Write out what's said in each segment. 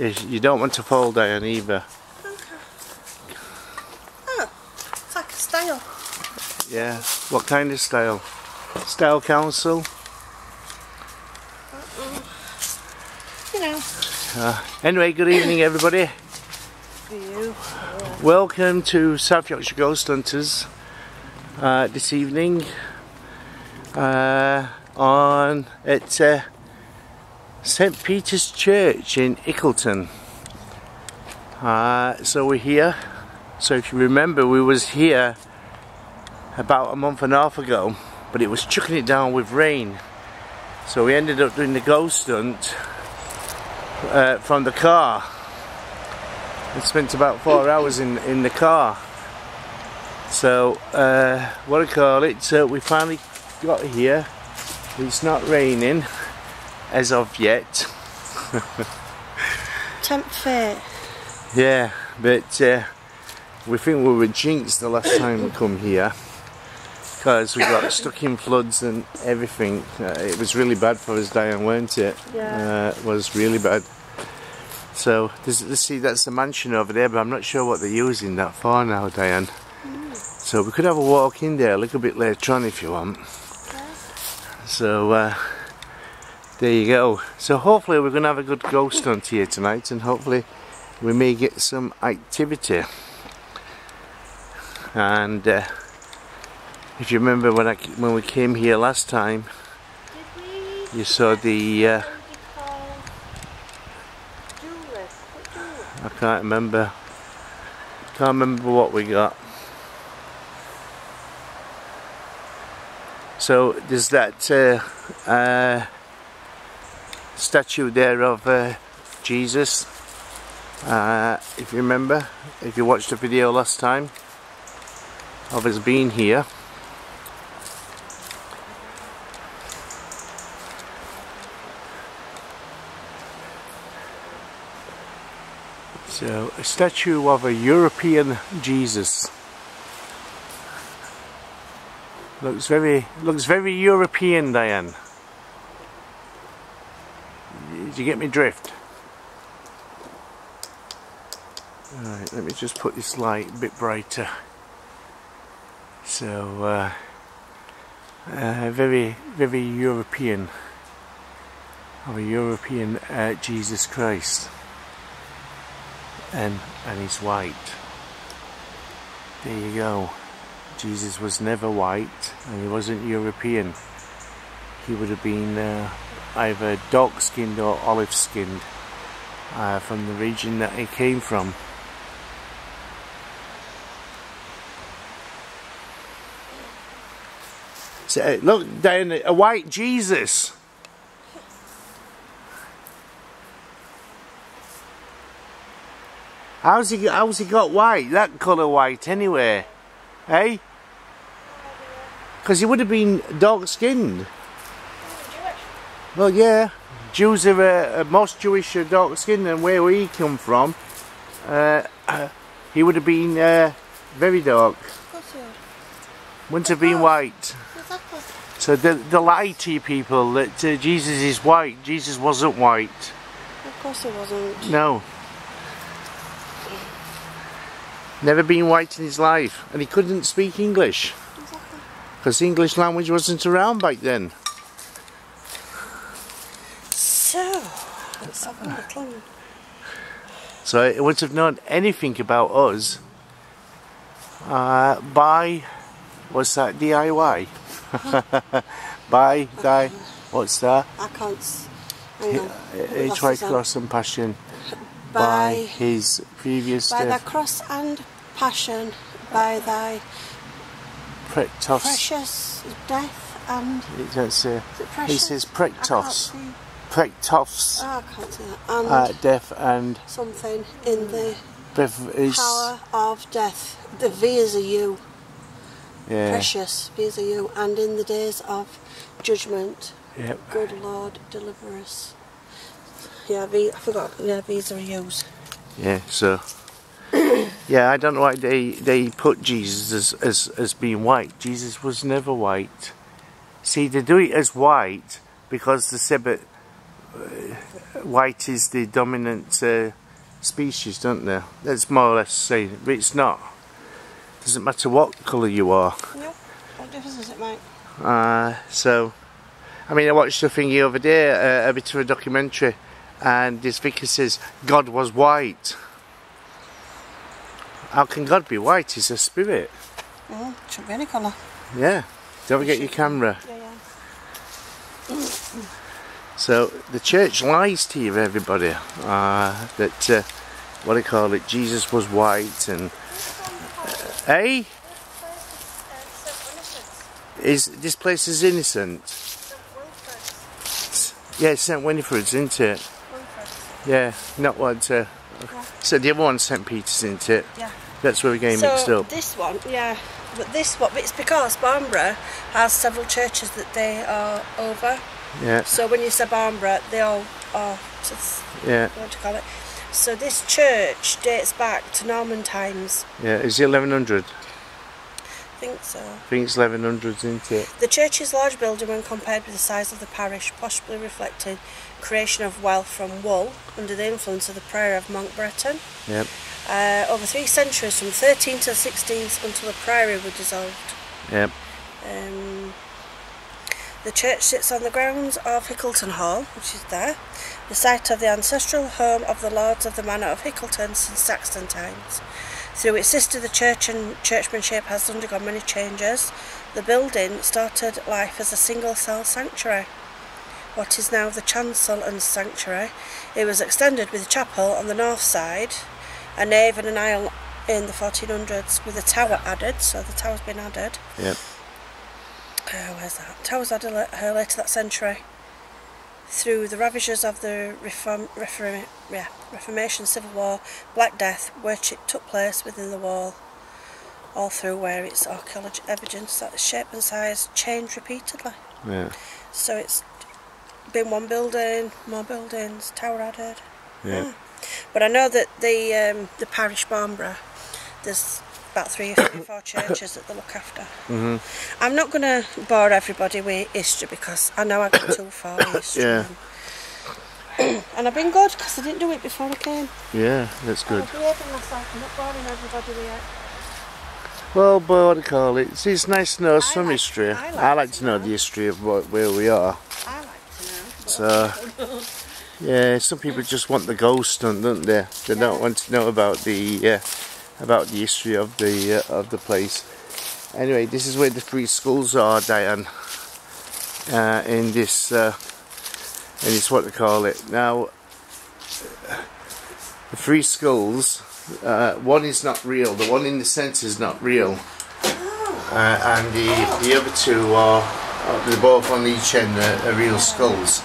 You don't want to fall down either. Okay. Oh, it's like a stile. Yeah. What kind of style? Style council? Uh -uh. You know. Uh, anyway, good evening everybody. You. Welcome to South Yorkshire Ghost Hunters uh, this evening uh, on uh, St Peter's Church in Hickleton. Uh, so we're here. So if you remember, we was here about a month and a half ago, but it was chucking it down with rain. So we ended up doing the ghost hunt uh, from the car. We spent about four hours in in the car. So uh, what I call it? So we finally got here. It's not raining as of yet. Temp fate. Yeah, but uh, we think we were jinxed the last time we come here because we got stuck in floods and everything. Uh, it was really bad for us, Diane, weren't it? Yeah. Uh, it was really bad. So, there's, let's see, that's the mansion over there, but I'm not sure what they're using that for now, Diane. So we could have a walk in there a little bit later on if you want. So, uh, there you go. So hopefully we're going to have a good ghost hunt here tonight and hopefully we may get some activity. And uh, if you remember when I when we came here last time, you saw the uh, I can't remember can't remember what we got. So there's that uh, uh, statue there of uh, Jesus. Uh, if you remember, if you watched the video last time of us being here. So, a statue of a European Jesus. Looks very, looks very European, Diane. Did you get me drift? Alright, let me just put this light a bit brighter. So, uh, uh, very, very European. Of a European uh, Jesus Christ. And, and he's white. There you go. Jesus was never white and he wasn't European. He would have been uh, either dark skinned or olive skinned uh, from the region that he came from. So, uh, look down a white Jesus. How's he, how's he got white? That colour white anyway. Eh? Because he would have been dark skinned. Well, yeah. Jews are uh, most Jewish are dark skinned, and where we come from, uh, he would have been uh, very dark. Wouldn't have been white. So they, they lie to you people that uh, Jesus is white. Jesus wasn't white. Of course he wasn't. No. Never been white in his life. And he couldn't speak English. Exactly. Because the English language wasn't around back then. So, let's have a little. So he wouldn't have known anything about us uh, by, what's that, DIY? by, die, what's that? I can't. s- Hang on. He Lost tried his hand. cross and passion by By, his previous by thy cross and passion, by thy Prectos. precious death and. It Is it he precious? says I can't prectos. See. Prectos. Oh, I can't see that. And Uh, death and something in the power of death. The V is a U. yeah, Precious V is a U. And in the days of judgment, yep. good Lord, deliver us. Yeah, V. I forgot. Yeah, these are U's. Yeah, so yeah, I don't know why they they put Jesus as as as being white. Jesus was never white. See, they do it as white because they said white is the dominant uh, species, don't they? That's more or less saying, but it's not. Doesn't matter what colour you are. Nope. What difference does it make? Uh, so, I mean, I watched a thingy over there, uh, a bit of a documentary, and this vicar says God was white. How can God be white? He's a spirit. Oh, should be any colour. Yeah. Don't forget your camera. Yeah, yeah. So the church lies to you, everybody. Uh, that uh, what do you call it? Jesus was white, and uh, eh? Is this place is innocent? Yeah, St Winifred's, isn't it? Yeah, not what. Uh, so the other one's St Peter's, isn't it? Yeah. That's where we're getting mixed So up. this one, yeah, but this one, it's because Barnburgh has several churches that they are over. Yeah, So when you say Barnburgh, they all are. Just, yeah, what do you call it? So this church dates back to Norman times. yeah. Is it 1100? I think so. I think it's 1100, isn't it? The church's large building, when compared with the size of the parish, possibly reflected creation of wealth from wool under the influence of the Priory of Monk Bretton. Yep. Uh, over three centuries, from 13th to 16th, until the Priory were dissolved. Yep. Um, the church sits on the grounds of Hickleton Hall, which is there, the site of the ancestral home of the Lords of the Manor of Hickleton since Saxon times. Through its history, the church and churchmanship has undergone many changes. The building started life as a single cell sanctuary, what is now the chancel and sanctuary. It was extended with a chapel on the north side, a nave and an aisle in the 1400s, with a tower added, so the tower's been added. Yep. Uh, where's that? Towers added la- uh, later that century. Through the ravages of the Reform, Reform, yeah, Reformation, Civil War, Black Death, which it took place within the wall, all through where its archaeological evidence that the shape and size changed repeatedly. Yeah. So it's been one building, more buildings, tower added. Yeah. But I know that the um, the parish Barnburgh, there's about three or four churches that they look after. hmm I'm not going to bore everybody with history because I know I've got too far history. Yeah. And I've been good because I didn't do it before I came. Yeah, that's good. I'm behaving myself. I'm not boring everybody with it. Well, but what do you call it? See, it's nice to know I some like- history. I like I like to to know know. the history of what, where we are. I like to know. So, yeah, some people just want the ghost don't they? They don't want to know about the uh, about the history of the uh, of the place. Anyway, this is where the three schools are, Diane. Uh, in this, uh, in this what they call it now. The three schools. Uh, one is not real. The one in the centre is not real, uh, and the the other two are. uh, They're both on each end are, are real skulls.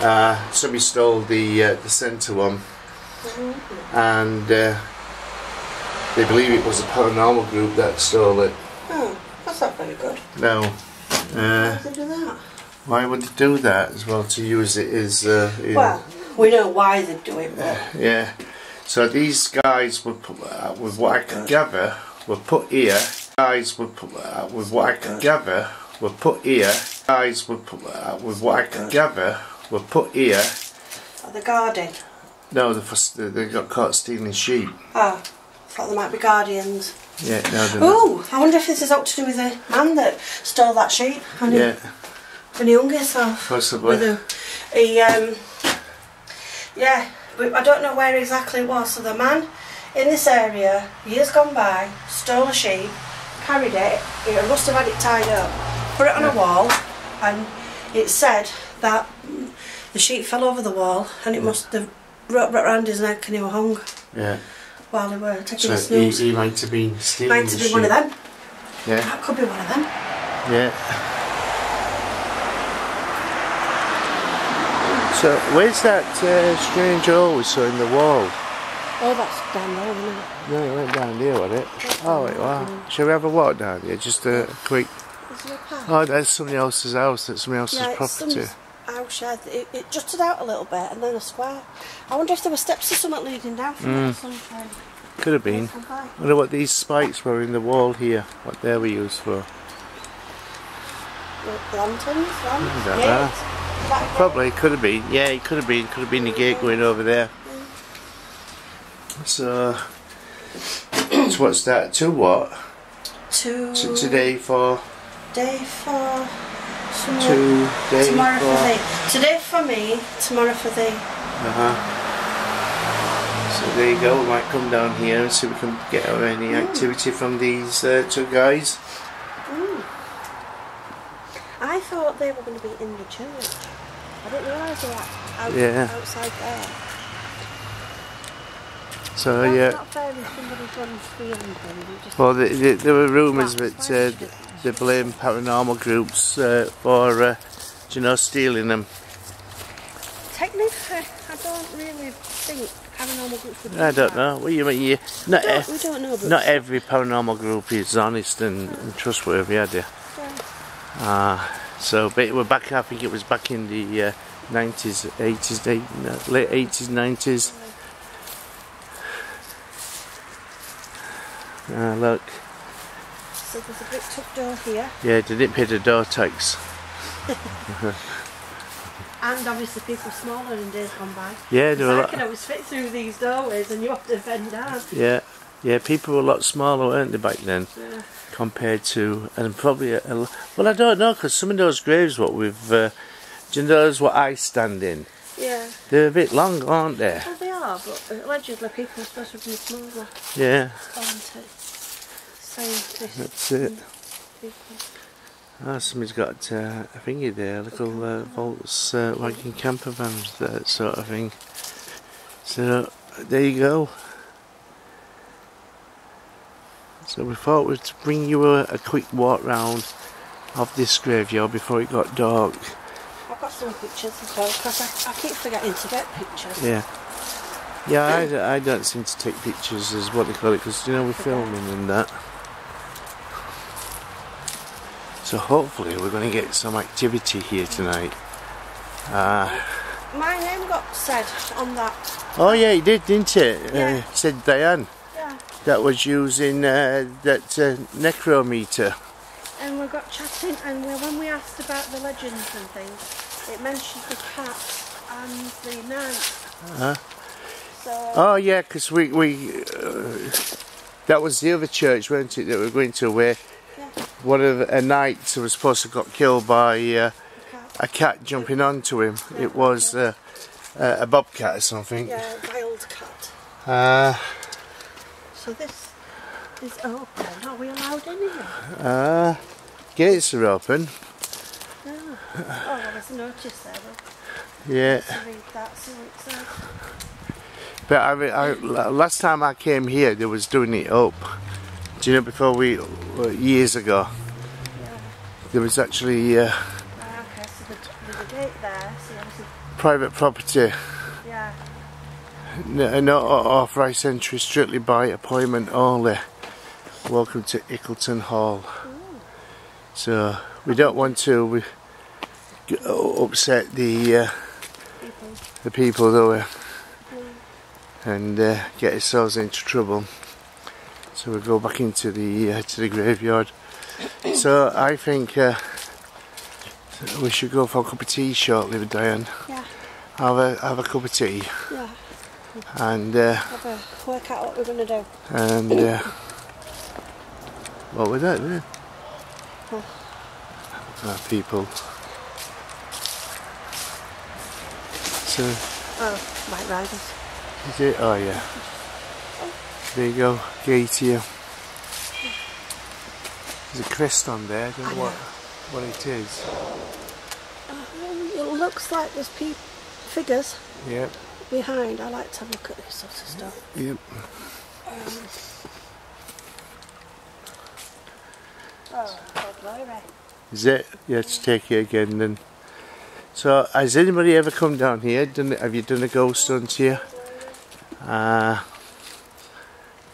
Uh, somebody stole the uh, the centre one, and uh, they believe it was a paranormal group that stole it. Oh, that's not very good. No, Why uh, they do that? why would they do that as well? To use it as uh, you know, Well, we know why they do it, but yeah. So these guys were, put, uh, with what I could gather, were put here. Guys were, put, uh, with what I could gather, were put here. Guys were, put, uh, with what I could gather, were put here. are they guarding? No, they, got caught stealing sheep. Ah, thought they might be guardians. Yeah, no. Oh, I wonder if this is up to do with the man that stole that sheep and he, Yeah, when he hung himself. possibly. With a, he, um, yeah, I don't know where exactly it was. So the man in this area, years gone by, stole a sheep, carried it, he must have had it tied up, put it on a wall, and it said that the sheep fell over the wall and it must have wrapped around his neck and he was hung Yeah. While they were taking So a he, snooze. he might have been stealing Might the have been one of them. Yeah, That could be one of them. yeah. So where's that uh, strange hole we saw in the wall? Oh, that's down there, isn't it? No, it went down there, wasn't it? Oh, wait, wow. Shall we have a walk down here? Just a quick. Is there a path? Oh, that's somebody else's house. That's somebody else's yeah, it's property. Some house house, yeah. It, it jutted out a little bit and then a square. I wonder if there were steps or something leading down from Mm. it or something. Could have been. I wonder what these spikes were in the wall here, what they were used for. Lanterns, lamps, I don't gates. That- Probably, could have been. Yeah, it could have been. Could have been the gate going over there. So, so what's that? To what? To To today for day for tomorrow. two day tomorrow for for. thee. Today for me, tomorrow for thee. Uh huh. So there you go. We might come down here and see if we can get any activity from these uh, two guys. I thought they were going to be in the church. I didn't realise they were out, Yeah. outside there. So yeah. not fair if somebody's run free and things. you just- Well, the, the, there were rumours that uh. They blame paranormal groups uh, for, uh, you know, stealing them. Technically, I don't really think paranormal groups would do I don't that. know. What you mean? You, not, We e- don't, we don't know, but not every paranormal group is honest and, and trustworthy, are they? Yeah. Uh, so, but we're back. I think it was back in the uh, 90s, 80s, eight- late 80s, 90s. Ah, look. So there's a brick tuck door here, Yeah, they didn't pay the door tax. and obviously people smaller in days gone by. Yeah, there were a I lot. can always fit through these doorways, and you have to bend down. Yeah, yeah. People were a lot smaller, weren't they, back then, Yeah. compared to, and probably a, a well, I don't know, because some of those graves, what we've, uh, do you know those what I stand in? Yeah. They're a bit long, aren't they? Well, they are, but allegedly people are supposed to be smaller, Yeah, aren't they? Scientists. That's it. Ah, Oh, somebody's got uh, a thingy there, a little uh, Volts uh, camper van, that sort of thing. So there you go. So we thought we'd bring you a, a quick walk round of this graveyard before it got dark. I've got some pictures as well, because I, I keep forgetting to get pictures. Yeah. Yeah, I, I don't seem to take pictures as what they call it because you know we're filming and that. So hopefully we're going to get some activity here tonight. Uh, My name got said on that. oh yeah, it did, didn't it? Uh, Yeah. it said Diane. Yeah. That was using uh, that uh, necrometer. And we got chatting, and we, when we asked about the legends and things, it mentioned the cat and the knight. Uh-huh. So, Oh yeah, because we we uh, that was the other church, weren't it? That we were going to where one of the, a knight who was supposed to got killed by uh, a cat jumping onto him. It was uh, uh, a bobcat or something. Yeah, wild cat. Uh, So this is open. Are we allowed in here? uh, gates are open. No. Oh, well, there's a notice there. We'll Yeah, that, it but I, I last time I came here, they was doing it up. Do you know before we years ago? Yeah. There was actually uh, Right, okay, so the, there's a gate there. Obviously, private property. yeah. No, no authorised entry strictly by appointment only. Welcome to Hickleton Hall. So we don't want to we, upset the uh, People. the people though and uh, get ourselves into trouble. So we'll go back into the uh, to the graveyard. So I think uh, we should go for a cup of tea shortly with Diane. Yeah, Have a have a cup of tea yeah. and. Uh, Have a work out what we're going to do. And uh, what was that then? Oh. Ah, people. So Oh, white riders. is it? Oh yeah. There you go, gate here. There's a crest on there. I don't know what what it is. Um, it looks like there's peop figures Yep. behind. I like to look at this sort of stuff. Yep. Oh, God. Is it? Yeah, let's take it again then. So, has anybody ever come down here? Done, have you done a ghost hunt here? Uh,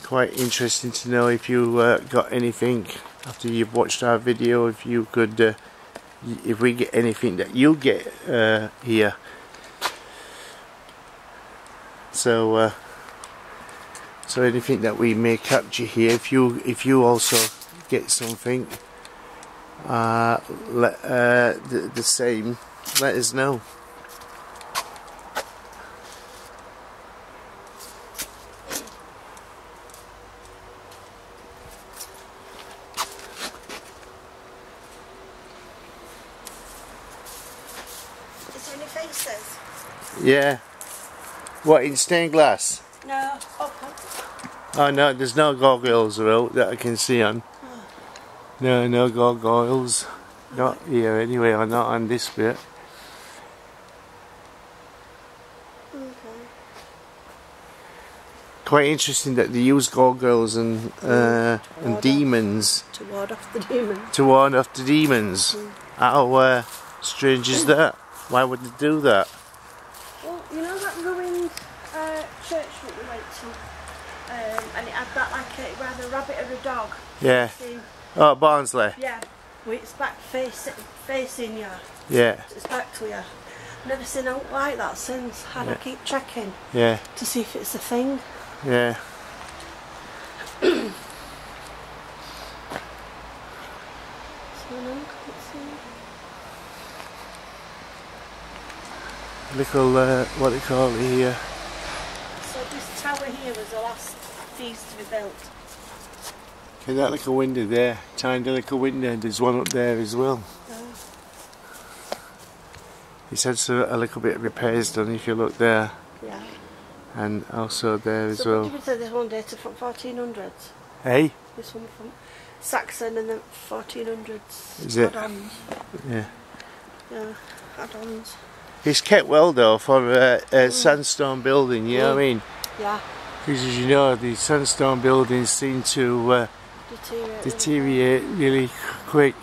quite interesting to know if you uh, got anything after you've watched our video. If you could uh, if we get anything that you get uh, here. So, uh, so anything that we may capture here, if you if you also get something, uh, uh, the, the same, let us know. Is there any faces? Yeah. What in stained glass? No. Oh, Oh no, there's no gargoyles out that I can see on. No, no gargoyles. Not here anyway, or not on this bit. okay. Quite interesting that they use gargoyles and uh, and demons To ward off the demons. to ward off the demons. How uh, strange is that? Why would they do that? Well, you know that ruined uh, church that we went to? Um, and it had that like a, either a rabbit or a dog. Yeah. Oh, Barnsley. Yeah. Well, it's back facing, facing you. Yeah, It's back to you. Never seen out like that since. I Yeah. keep checking yeah, to see if it's a thing. yeah. So no, can't see. Little, uh, what they call it here. So this tower here was the last piece to be built. Okay, that little window there, tiny little window, and there's one up there as well. Oh. It's had so- a little bit of repairs done if you look there, Yeah. and also there as well. what did we say this one dated from 1400s? Hey? This one from Saxon and the 1400s. Is it? Add-ons. Yeah. Yeah, add-ons. It's kept well though for uh, a sandstone building, you know what I mean? Yeah, Because as you know, the sandstone buildings seem to uh, deteriorate. deteriorate really quick.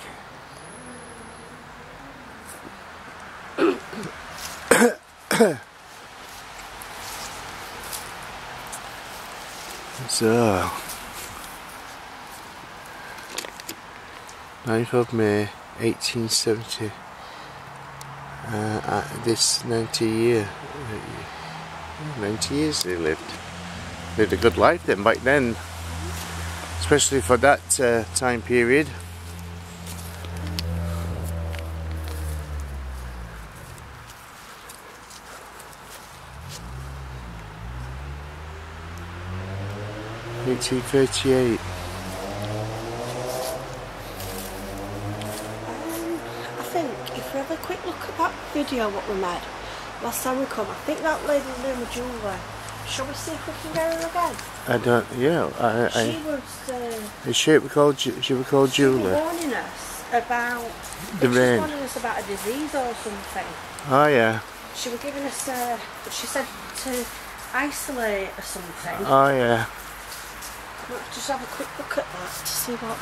so, 9th of May 1870. Uh, at this 90 year, uh, 90 years they lived. Lived a good life then back then especially for that uh, time period. Eighteen thirty-eight. I video what we made last time we come, I think that lady name was Julie. Shall we see if we can get her again? I don't. Yeah, I. she I was uh, is she called? She was called she was Julie. warning us about The she was rain. warning us about a disease or something. Oh yeah. She was giving us uh, she said to isolate or something. Oh yeah. Let's just have a quick look at that to see what